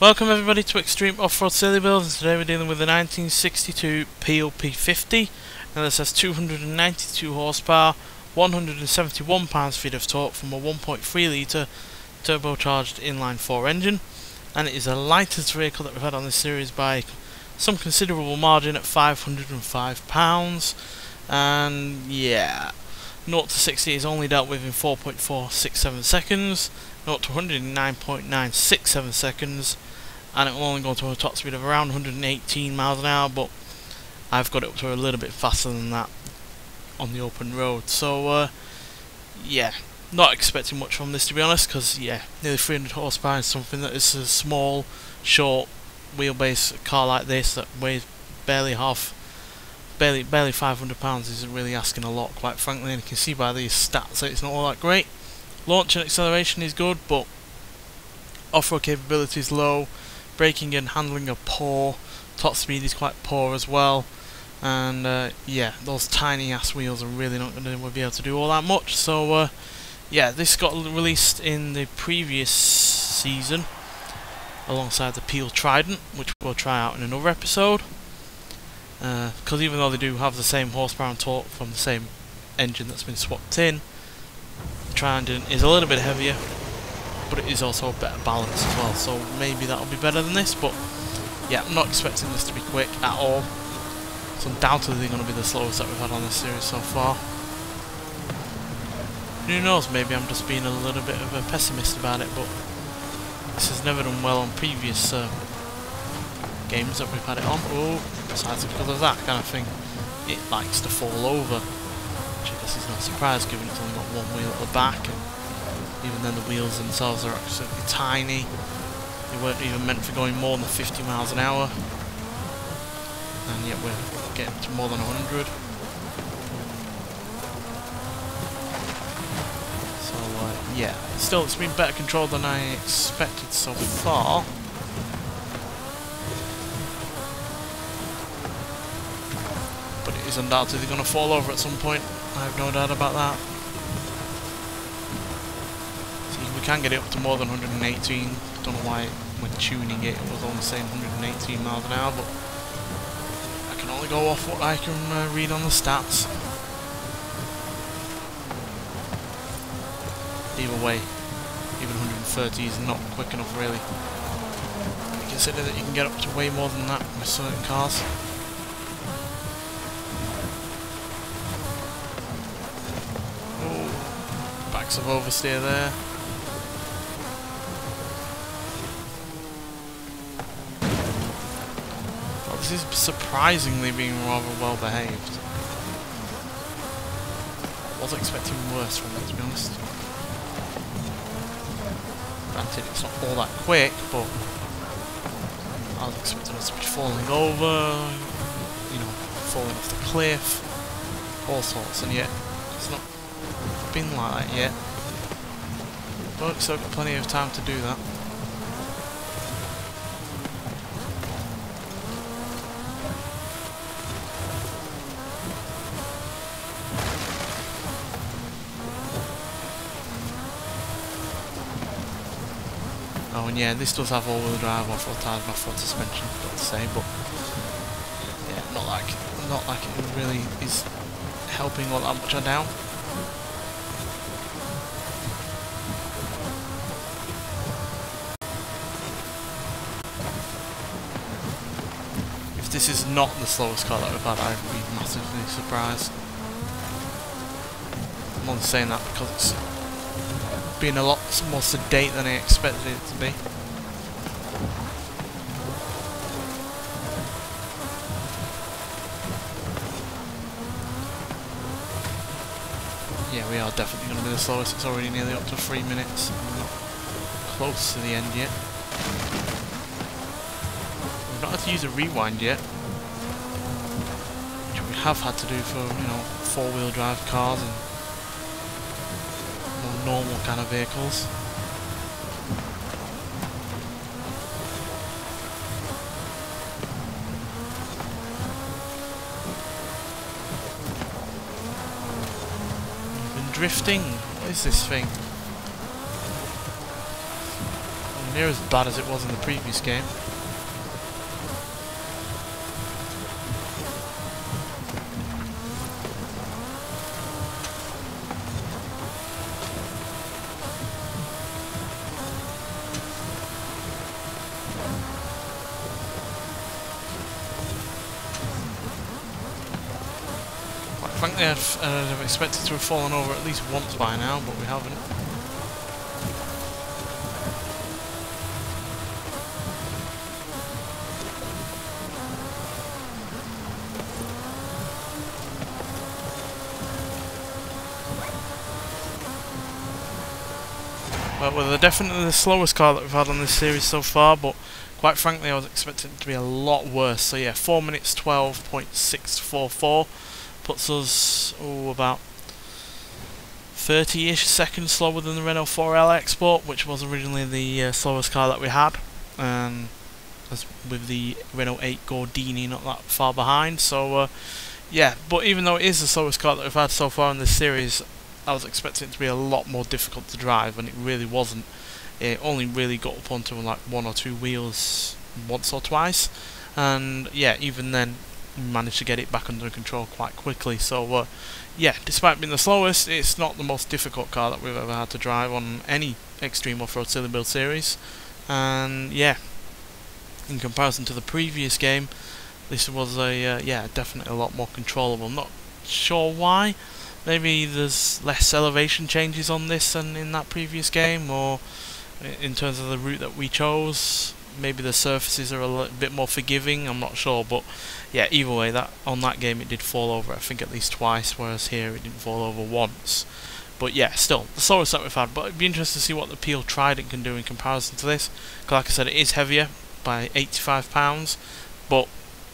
Welcome everybody to Extreme Off-Road Silly Builds and today we're dealing with the 1962 Peel P50 Now this has 292 horsepower, 171 pounds-feet of torque from a 1.3 litre turbocharged inline 4 engine. And it is the lightest vehicle that we've had on this series by some considerable margin at 505 pounds. And yeah 0 to 60 is only dealt with in 4.467 seconds. 0 to 109.967 seconds. And it will only go to a top speed of around 118 miles an hour but I've got it up to a little bit faster than that on the open road. So uh, yeah not expecting much from this to be honest because yeah nearly 300 horsepower is something that is a small short wheelbase car like this that weighs barely half barely barely 500 pounds isn't really asking a lot quite frankly and you can see by these stats that it's not all that great launch and acceleration is good but off-road capability is low braking and handling are poor, top speed is quite poor as well, and uh, yeah, those tiny ass wheels are really not going to be able to do all that much. So uh, yeah, this got released in the previous season alongside the Peel Trident, which we'll try out in another episode. Because uh, even though they do have the same horsepower and torque from the same engine that's been swapped in, the Trident is a little bit heavier, but it is also a better balance as well, so maybe that'll be better than this, but yeah, I'm not expecting this to be quick at all. It's undoubtedly going to be the slowest that we've had on this series so far. Who knows, maybe I'm just being a little bit of a pessimist about it, but this has never done well on previous uh, games that we've had it on. Oh, because of that kind of thing, it likes to fall over, which I guess is no surprise given it's only got one wheel at the back and even then the wheels themselves are absolutely tiny. They weren't even meant for going more than 50 miles an hour. And yet we're getting to more than 100. So uh, yeah, still it's been better controlled than I expected so far. Is undoubtedly going to fall over at some point. I have no doubt about that. See, we can get it up to more than 118. Don't know why when tuning it it was only saying 118 miles an hour, but I can only go off what I can uh, read on the stats. Either way, even 130 is not quick enough really. Consider that you can get up to way more than that with certain cars. Oh, of oversteer there. This is surprisingly being rather well behaved. I was expecting worse from it, to be honest. Granted, it's not all that quick, but I was expecting us to be falling over, you know, falling off the cliff, all sorts, and yet it's not been like that yet. But I've got plenty of time to do that. Oh, and yeah, this does have all-wheel drive, off-road tyres, and off-road suspension, got to say, but yeah, not like not like it really is helping all that much, I doubt. If this is not the slowest car that we've had, I'd be massively surprised. I'm only saying that because it's been a lot more sedate than I expected it to be. Yeah, we are definitely going to be the slowest. It's already nearly up to three minutes. We're not close to the end yet. Had to use a rewind yet. Which we have had to do for, you know, four-wheel drive cars and normal kind of vehicles. Drifting. What is this thing? near as bad as it was in the previous game. Frankly I'd, have expected to have fallen over at least once by now, but we haven't. Well, we're definitely the slowest car that we've had on this series so far, but quite frankly I was expecting it to be a lot worse. So yeah, 4 minutes 12.644 puts us oh, about 30-ish seconds slower than the Renault 4L Export, which was originally the uh, slowest car that we had, and as with the Renault 8 Gordini not that far behind. So uh, yeah, but even though it is the slowest car that we've had so far in this series, I was expecting it to be a lot more difficult to drive, and it really wasn't. It only really got up onto like one or two wheels once or twice, and yeah, even then managed to get it back under control quite quickly. So, uh, yeah, despite being the slowest, it's not the most difficult car that we've ever had to drive on any Extreme Off-Road Silly Build series. And yeah, in comparison to the previous game, this was a uh, yeah definitely a lot more controllable. Not sure why. Maybe there's less elevation changes on this than in that previous game, or in terms of the route that we chose maybe the surfaces are a bit more forgiving. I'm not sure, but yeah, either way, that on that game it did fall over. I think at least twice, whereas here it didn't fall over once. But yeah, still the slowest that we've had. But it'd be interesting to see what the Peel Trident can do in comparison to this. Because like I said, it is heavier by 85 pounds, but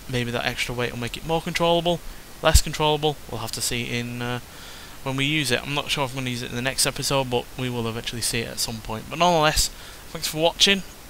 maybe that extra weight will make it more controllable, less controllable. We'll have to see in. Uh, when we use it. I'm not sure if I'm going to use it in the next episode, but we will eventually see it at some point. But nonetheless, thanks for watching,